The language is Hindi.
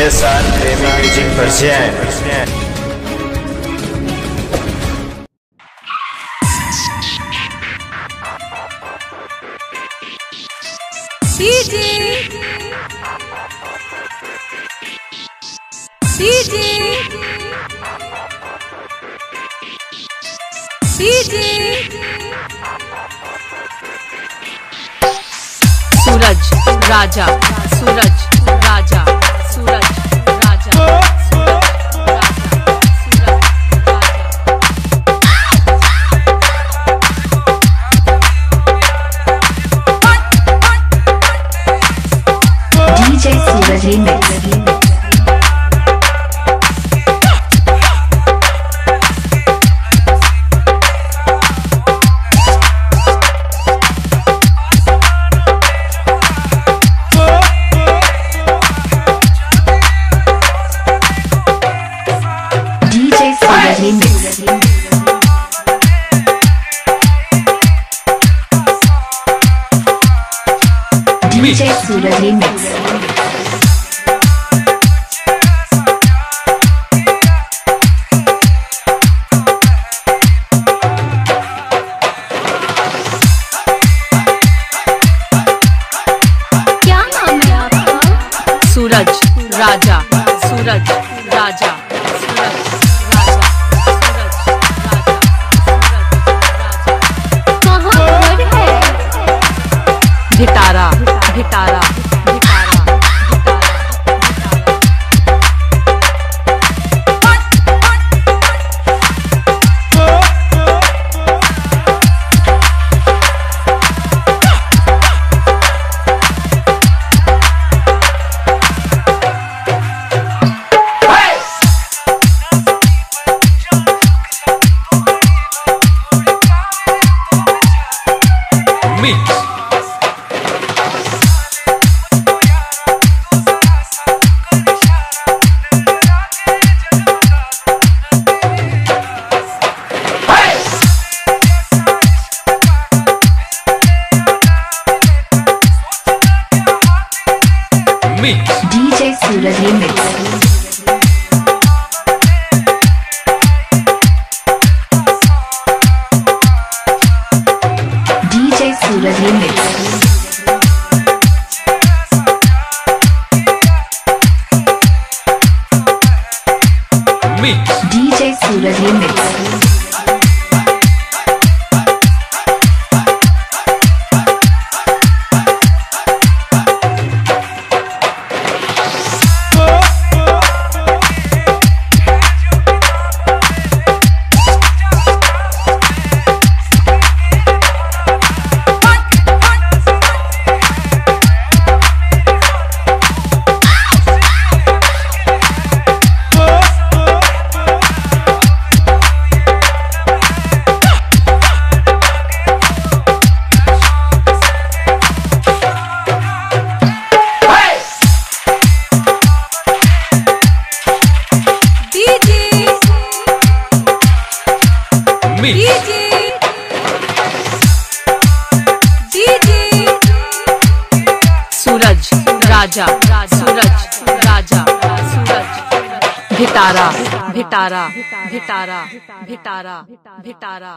S R Premi music present DJ DJ DJ Suraj Raja Suraj Raja DJ Suraj Remix. DJ Suraj Remix. भिटारा भिटारा Mix. DJ Suraj Remix. DJ Suraj Remix. Mix. DJ Suraj Remix. भिटारा भिटारा भिटारा भिटारा भिटारा